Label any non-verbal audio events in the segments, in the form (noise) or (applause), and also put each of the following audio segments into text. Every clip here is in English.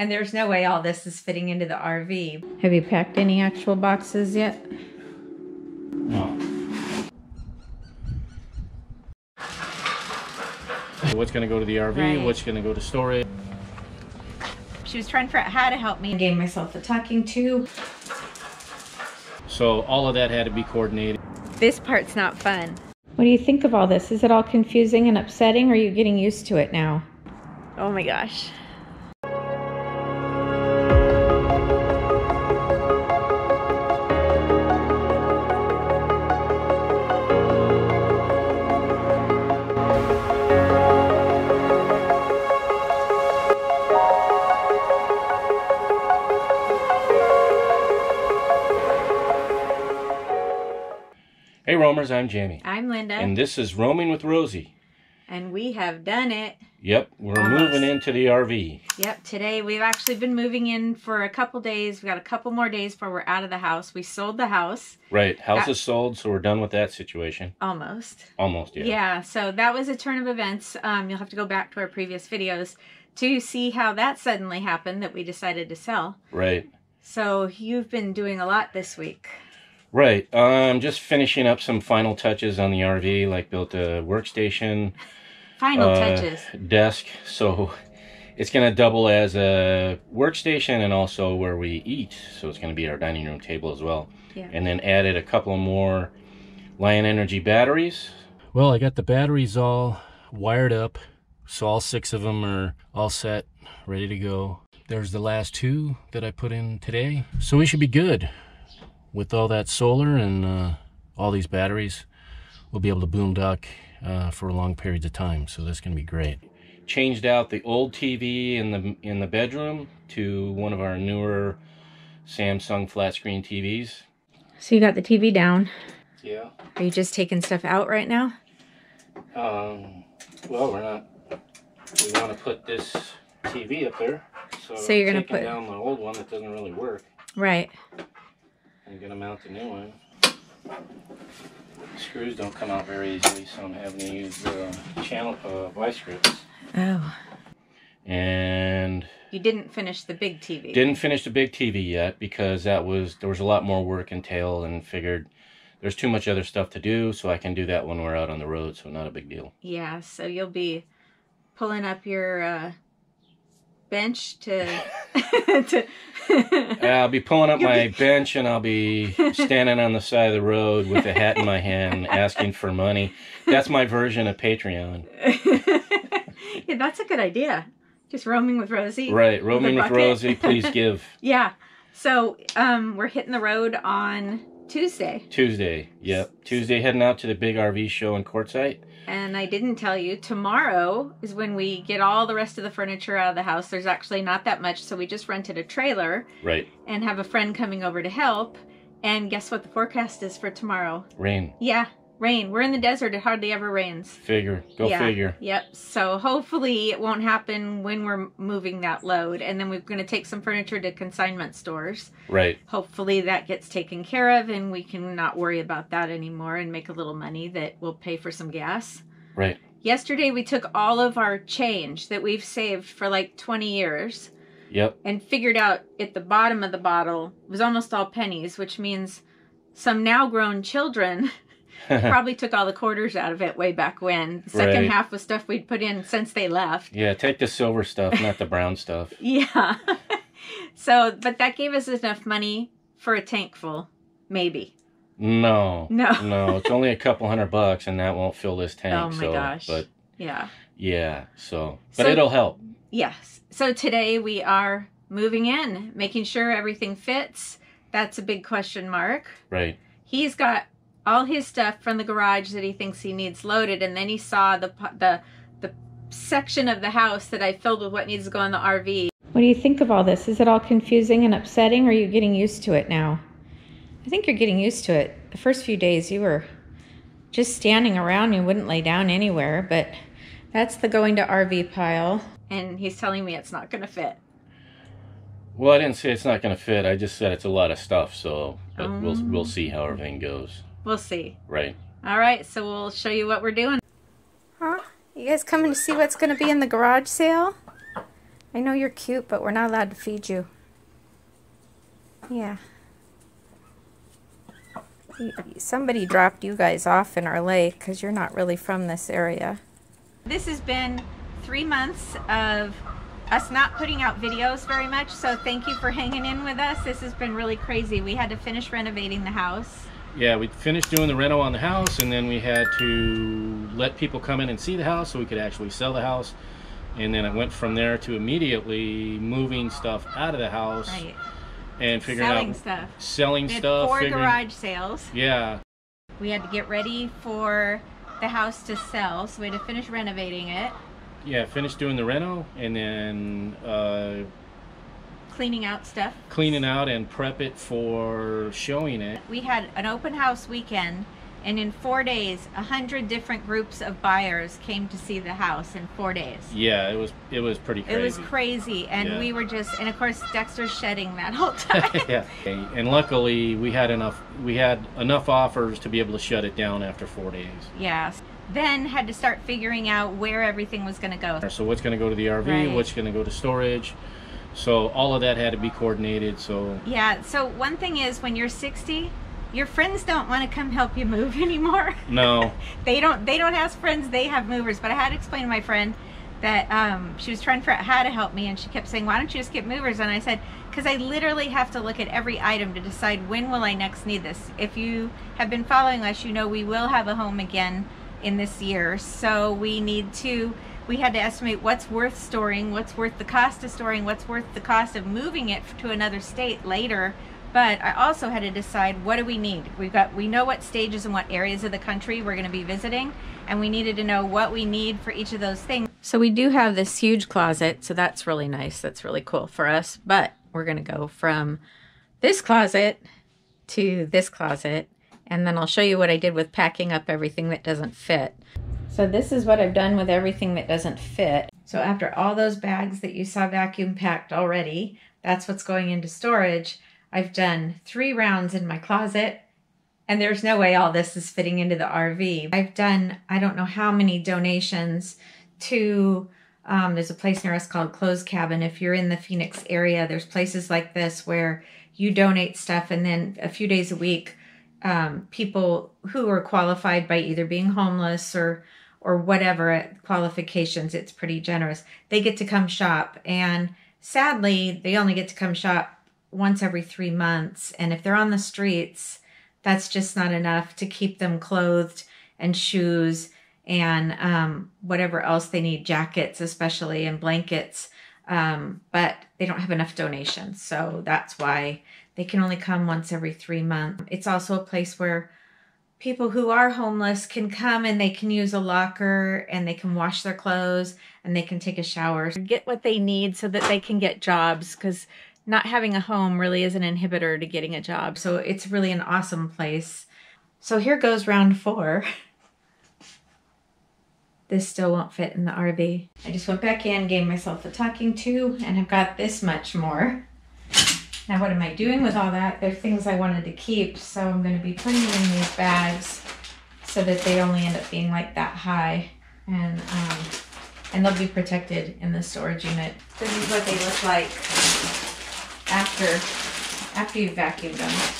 And there's no way all this is fitting into the RV. Have you packed any actual boxes yet? No. What's going to go to the RV? Right. What's going to go to storage? She was trying to figure out how to help me. I gave myself a talking to. So all of that had to be coordinated. This part's not fun. What do you think of all this? Is it all confusing and upsetting, or are you getting used to it now? Oh my gosh. Roamers, I'm Jamie. I'm Linda, And this is Roaming with Rosie. and we have done it. Yep, we're Almost. moving into the RV. Yep, today we've actually been moving in for a couple days. We got a couple more days before we're out of the house. We sold the house Right, house is sold, so we're done with that situation. almost. Almost, yeah. Yeah. so that was a turn of events. Um, you'll have to go back to our previous videos to see how that suddenly happened that we decided to sell. Right. So you've been doing a lot this week. Right. I'm um, just finishing up some final touches on the RV, like built a workstation, Final uh, touches. desk. So it's going to double as a workstation and also where we eat. So it's going to be our dining room table as well. Yeah. And then added a couple more Lion Energy batteries. Well, I got the batteries all wired up. So all six of them are all set, ready to go. There's the last two that I put in today. So we should be good with all that solar and uh, all these batteries. We'll be able to boondock uh, for long periods of time. So that's going to be great. Changed out the old TV in the in the bedroom to one of our newer Samsung flat screen TVs. So you got the TV down. Yeah. Are you just taking stuff out right now? Um, well, we're not. We want to put this TV up there. So, So you're gonna put- down the old one that doesn't really work. Right. I'm gonna mount the new one. Screws don't come out very easily, so I'm having to use uh, channel uh, vice grips. Oh. And You didn't finish the big TV. didn't finish the big TV yet because that was there was a lot more work entailed, and figured there's too much other stuff to do, so I can do that when we're out on the road, so not a big deal. Yeah, so you'll be pulling up your uh, bench to. (laughs) (laughs) I'll be pulling up my be- bench and I'll be standing on the side of the road with a hat in my hand (laughs) asking for money. That's my version of Patreon. (laughs) yeah, that's a good idea. Just roaming with Rosie. Right, roaming with bucket. Rosie, please give. Yeah. So um, we're hitting the road on Tuesday, Tuesday, yep. Tuesday heading out to the big RV show in Quartzsite. And I didn't tell you. Tomorrow is when we get all the rest of the furniture out of the house. There's actually not that much, so we just rented a trailer Right, and have a friend coming over to help. And guess what the forecast is for tomorrow? rain. Yeah, rain. We're in the desert. It hardly ever rains. Figure, go yeah. figure. Yep. So hopefully it won't happen when we're moving that load. And then we're going to take some furniture to consignment stores. Right, Hopefully that gets taken care of and we can not worry about that anymore and make a little money that will pay for some gas. right. Yesterday we took all of our change that we've saved for like 20 years Yep, and figured out at the bottom of the bottle was almost all pennies, which means some now grown children (laughs) (laughs) probably took all the quarters out of it way back when. The second Right. half was stuff we'd put in since they left. yeah, take the silver stuff, not the brown stuff. (laughs) Yeah. (laughs) so, but that gave us enough money for a tank full, maybe. No, No. no, it's only a couple hundred bucks and that won't fill this tank. Oh my so, gosh. But Yeah. yeah, so, but So- it'll help. Yes. So today we are moving in, making sure everything fits. That's a big question mark. Right, He's got all his stuff from the garage that he thinks he needs loaded, and then he saw the the the section of the house that I filled with what needs to go in the RV. What do you think of all this? Is it all confusing and upsetting, or are you getting used to it now? I think you're getting used to it. The first few days you were just standing around, you wouldn't lay down anywhere, but that's the going to RV pile. And he's telling me it's not going to fit. Well, I didn't say it's not going to fit. I just said it's a lot of stuff. So, but we'll Um. we'll see how everything goes. We'll see. Right. All right, so we'll show you what we're doing. Huh? You guys coming to see what's going to be in the garage sale? I know you're cute, but we're not allowed to feed you. Yeah. Somebody dropped you guys off in our lake because you're not really from this area. This has been three months of us not putting out videos very much, so thank you for hanging in with us. This has been really crazy. We had to finish renovating the house. Yeah, we finished doing the reno on the house, and then we had to let people come in and see the house so we could actually sell the house. And then it went from there to immediately moving stuff out of the house. Right and figuring selling out stuff. selling We stuff. four figuring, garage sales. Yeah, We had to get ready for the house to sell, so we had to finish renovating it, yeah. Finished doing the reno and then uh, cleaning out stuff. cleaning out and prep it for showing it. We had an open house weekend, and in four days, a hundred different groups of buyers came to see the house in four days. Yeah, it was it was pretty crazy. It was crazy, and Yeah. we were just, and of course, Dexter's shedding that whole (laughs) time. yeah, and luckily we had enough we had enough offers to be able to shut it down after four days. yes. Then had to start figuring out where everything was going to go. So what's going to go to the RV? Right. What's going to go to storage? So all of that had to be coordinated. So Yeah, so one thing is when you're 60, your friends don't want to come help you move (laughs) anymore. no, (laughs) they don't they don't ask friends, they have movers. But I had to explain to my friend that um, she was trying to figure out how to help me and she kept saying, Why don't you just get movers? And I said, because I literally have to look at every item to decide when will I next need this. If you have been following us, you know we will have a home again in this year. So we need to we had to estimate what's worth storing, what's worth the cost of storing, what's worth the cost of moving it to another state later. But I also had to decide what do we need. We've got we know what stages and what areas of the country we're going to be visiting, and we needed to know what we need for each of those things. So we do have this huge closet, so that's really nice. That's really cool for us. But we're going to go from this closet to this closet, and then I'll show you what I did with packing up everything that doesn't fit. So this is what I've done with everything that doesn't fit. So after all those bags that you saw vacuum packed already, that's what's going into storage. I've done three rounds in my closet and there's no way all this is fitting into the RV. I've done, I don't know how many donations to, um, there's a place near us called Clothes Cabin. If you're in the Phoenix area, there's places like this where you donate stuff and then a few days a week, um, people who are qualified by either being homeless or or whatever qualifications, it's pretty generous. They get to come shop and sadly, they only get to come shop once every 3 months and if they're on the streets, that's just not enough to keep them clothed and shoes and um, whatever else they need, jackets especially and blankets. Um, but they don't have enough donations, so that's why they can only come once every three months. It's also a place where people who are homeless can come and they can use a locker and they can wash their clothes and they can take a shower, get what they need so that they can get jobs because not having a home really is an inhibitor to getting a job. So it's really an awesome place. So here goes round four. This still won't fit in the RV. I just went back in, gave myself a talking to, and I've got this much more. Now what am I doing with all that? They're things I wanted to keep, so I'm going to be putting them in these bags so that they only end up being like that high. And um, and they'll be protected in the storage unit. This is what they look like after after you vacuum them.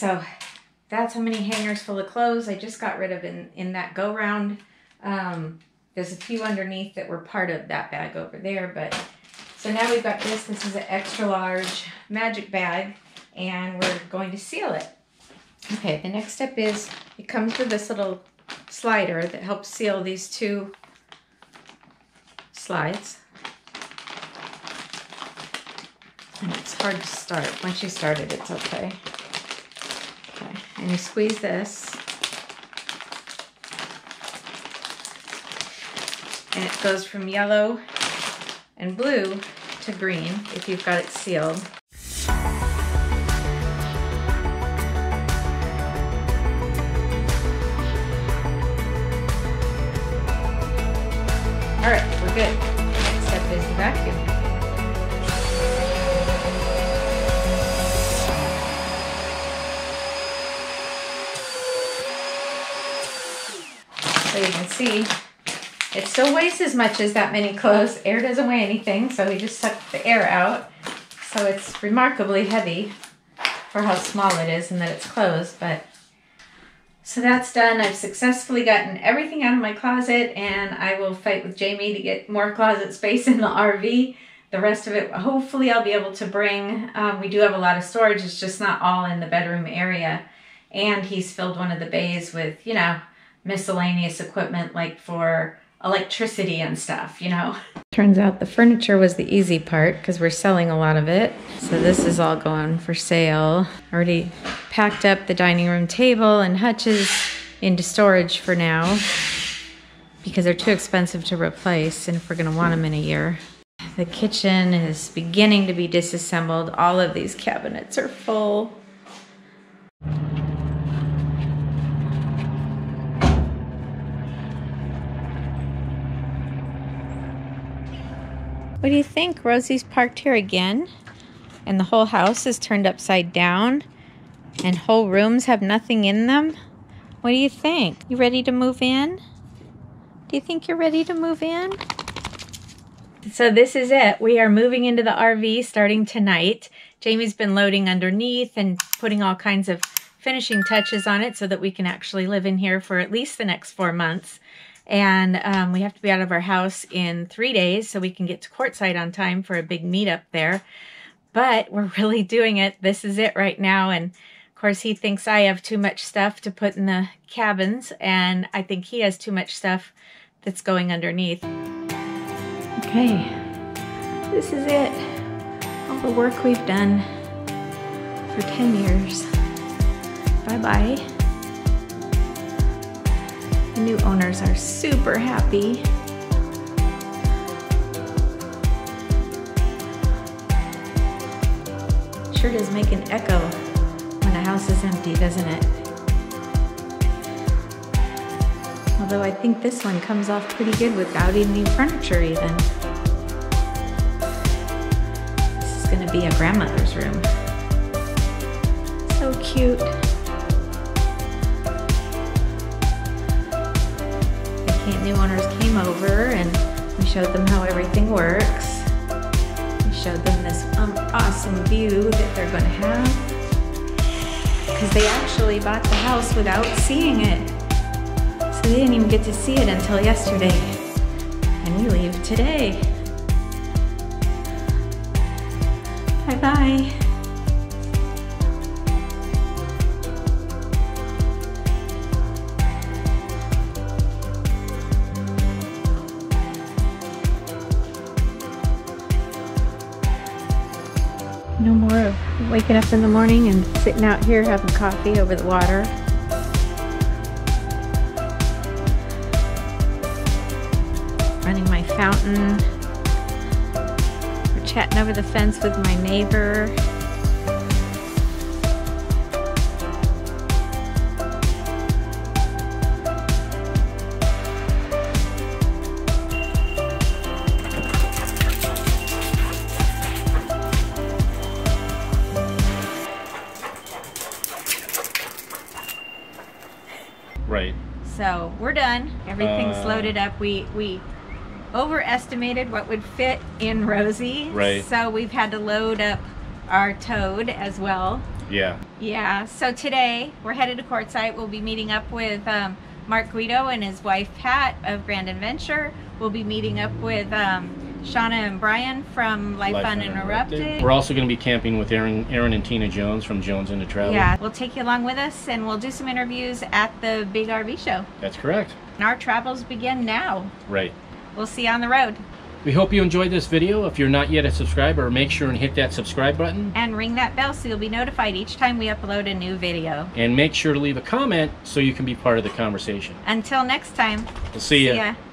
So that's how many hangers full of clothes I just got rid of in, in that go round. Um, there's a few underneath that were part of that bag over there, but so now we've got this. This is an extra large magic bag, and we're going to seal it. Okay, the next step is it comes with this little slider that helps seal these two slides. And it's hard to start. Once you start it, it's okay. And you squeeze this. And it goes from yellow and blue to green if you've got it sealed. Still weighs as much as that many clothes. Air doesn't weigh anything, so we just suck the air out. So it's remarkably heavy for how small it is and that it's closed, but so that's done. I've successfully gotten everything out of my closet and I will fight with Jamie to get more closet space in the RV. The rest of it, hopefully I'll be able to bring. Um, we do have a lot of storage. It's just not all in the bedroom area. And he's filled one of the bays with, you know, miscellaneous equipment like for electricity and stuff, you know. Turns out the furniture was the easy part because we're selling a lot of it. So this is all going for sale. Already packed up the dining room table and hutches into storage for now because they're too expensive to replace and if we're gonna want them in a year. The kitchen is beginning to be disassembled. All of these cabinets are full. What do you think? Rosie's parked here again, and the whole house is turned upside down, and whole rooms have nothing in them. What do you think? You ready to move in? Do you think you're ready to move in? So this is it. We are moving into the RV starting tonight. Jamie's been loading underneath and putting all kinds of finishing touches on it so that we can actually live in here for at least the next four months and um, we have to be out of our house in three days so we can get to Quartzsite on time for a big meetup there. But we're (laughs) really doing it. This is it right now. And of course, he thinks I have too much stuff to put in the cabins, and I think he has too much stuff that's going underneath. Okay, this is it. All the work we've done for 10 years. Bye-bye. The new owners are super happy. Sure does make an echo when a house is empty, doesn't it? Although I think this one comes off pretty good without any furniture even. This is gonna be a grandmother's room. So cute. New owners came over and we showed them how everything works. We showed them this um, awesome view that they're going to have. Because they actually bought the house without seeing it. So they didn't even get to see it until yesterday. And we leave today. Bye-bye. No more of waking up in the morning and sitting out here having coffee over the water. Running my fountain. We're chatting over the fence with my neighbor. So we're done. Everything's Uh, loaded up. We we overestimated what would fit in Rosie. Right. So we've had to load up our toad as well. Yeah. Yeah. So today we're headed to Quartzsite. We'll be meeting up with um, Mark Guido and his wife Pat of Grand Adventure. We'll be meeting up with um, Shauna and Brian from Life, Life Uninterrupted. We're also going to be camping with Aaron, Aaron and Tina Jones from Jones into Travel. Yeah, we'll take you along with us and we'll do some interviews at the big RV show. That's correct. And our travels begin now. Right. We'll see you on the road. We hope you enjoyed this video. If you're not yet a subscriber, make sure and hit that subscribe button. And ring that bell so you'll be notified each time we upload a new video. And make sure to leave a comment so you can be part of the conversation. Until next time, We'll see you. see ya. It's